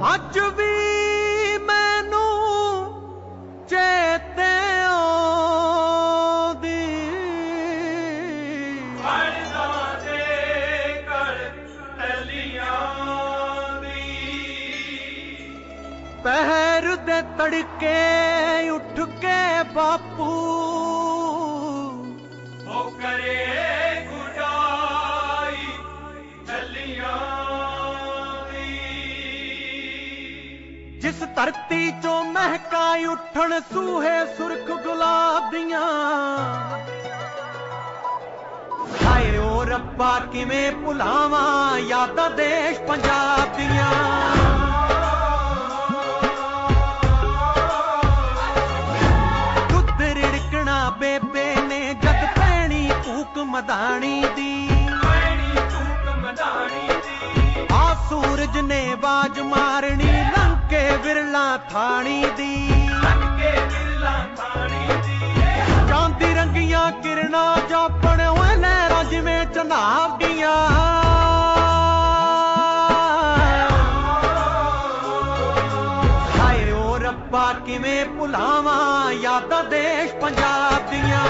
ਅੱਜ ਵੀ ਮੈਨੂੰ ਚੇਤੇ ਆਉਂਦੀ। ਹਰਦਾ ਦੇ ਕਰ ਤਲੀਆਂ ਦੀ ਪਹਿਰ ਦੇ ਤੜਕੇ ਉੱਠ ਕੇ ਬਾਪੂ ਜਿਸ ਧਰਤੀ ਚੋਂ ਮਹਿਕਾਂ ਉੱਠਣ ਸੂਹੇ ਸੁਰਖ ਗੁਲਾਬ ਦੀਆਂ। ਹਾਏ ਓ ਰੱਬਾ ਕਿਵੇਂ ਭੁਲਾਵਾਂ ਯਾਦਾਂ ਦੇਸ਼ ਪੰਜਾਬ ਦੀਆਂ। ਦੁੱਧ ਰਿੜਕਣਾ ਬੇਬੇ ਨੇ ਜਦ ਪੈਣੀ ਭੂਕ ਮਦਾਣੀ ਦੀ। ਪੈਣੀ ਤੂਕ ਮਦਾਣੀ ਦੀ। ਆ ਸੂਰਜ ਨੇ ਬਾਜ ਮਾਰਣੀ ਲੰਕੇ ਥਾਣੀ ਦੀ। ਕੇ ਦਿਲਾਂ ਥਾਣੀ ਦੀ ਚਾਂਦੀ ਰੰਗੀਆਂ ਕਿਰਨਾਂ ਜਾਪਣ ਓਏ ਲਹਿਰਾਂ ਜਿਵੇਂ ਚਨਾਬ ਦੀਆਂ। ਹਾਏ ਓ ਰੱਬਾ, ਕਿਵੇਂ ਭੁਲਾਵਾਂ ਯਾਦਾਂ ਦੇਸ਼ ਪੰਜਾਬ ਦੀਆਂ।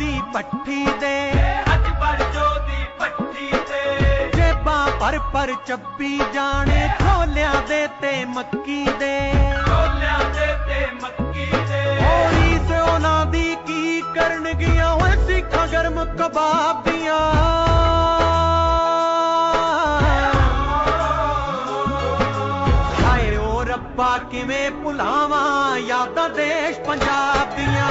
ਦੀ ਪੱਠੀ ਦੇ ਅੱਜ ਪਰਜੋ ਦੀ ਪੱਟੀ ਤੇ। ਜੇਬਾਂ ਪਰ ਪਰ ਚੱਪੀ ਜਾਣੇ ਖੋਲਿਆਂ ਦੇ ਤੇ ਮੱਕੀ ਦੇ। ਢੋਲਿਆਂ ਦੇ ਤੇ ਮੱਕੀ ਦੇ। ਹੋਰੀ ਸੇ ਉਹਨਾਂ ਦੀ ਕੀ ਕਰਨਗੀਆਂ? ਓਏ ਸਿੱਖਾਂ ਗਰਮ ਕਬਾਬ ਦੀਆਂ। ਹਾਏ ਓ ਰੱਬਾ ਕਿਵੇਂ ਭੁਲਾਵਾਂ ਯਾਦਾਂ ਦੇਸ਼ ਪੰਜਾਬ ਦੀਆਂ।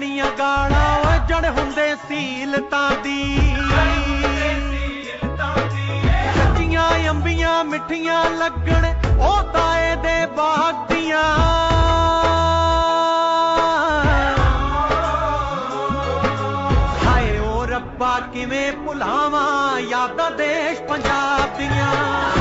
ਪਾਥੀਆਂ ਗਾਲਾਂ ਓਏ ਜੜ ਹੁੰਦੇ ਸੀਲਤਾਂ ਦੀ। ਦੀ ਕੱਚੀਆਂ ਅੰਬੀਆਂ ਮਿੱਠੀਆਂ ਲੱਗਣ, ਉਹ ਤਾਏ ਦੇ ਬਾਗ ਦੀਆਂ। ਹਾਏ ਓ ਰੱਬਾ, ਕਿਵੇਂ ਭੁਲਾਵਾਂ ਯਾਦਾਂ ਦੇਸ਼ ਪੰਜਾਬ ਦੀਆਂ।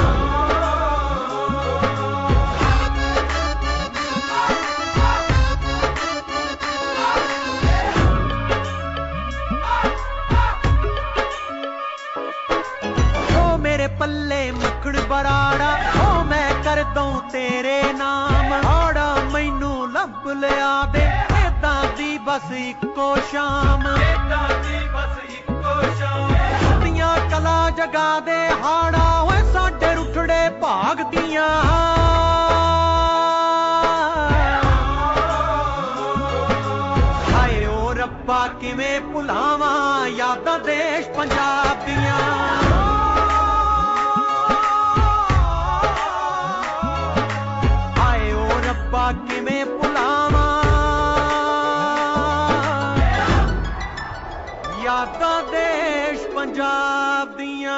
ਬਸ ਇੱਕੋ ਸ਼ਾਮ। ਏਦਾਂ ਦੀ ਬਸ ਇੱਕੋ ਸ਼ਾਮ। ਸੁੱਤੀਆਂ ਕਲਾ ਜਗਾ ਦੇ ਹਾੜਾ ਓਏ ਸਾਡੇ ਰੁੱਠੜੇ ਭਾਗ ਦੀਆਂ ਹਾਏ ਓ ਰੱਬਾ ਕਿਵੇਂ ਭੁਲਾਵਾਂ ਯਾਦਾਂ ਦੇਸ਼ ਪੰਜਾਬ ਯਾਦਾਂ ਦੇਸ਼ ਪੰਜਾਬ ਦੀਆਂ